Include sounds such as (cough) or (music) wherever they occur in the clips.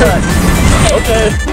(laughs) Okay.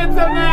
It's amazing.